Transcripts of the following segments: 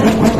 Gracias.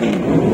I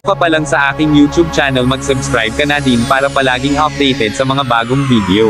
pa pa lang sa aking YouTube channel mag-subscribe ka na din para palaging updated sa mga bagong video.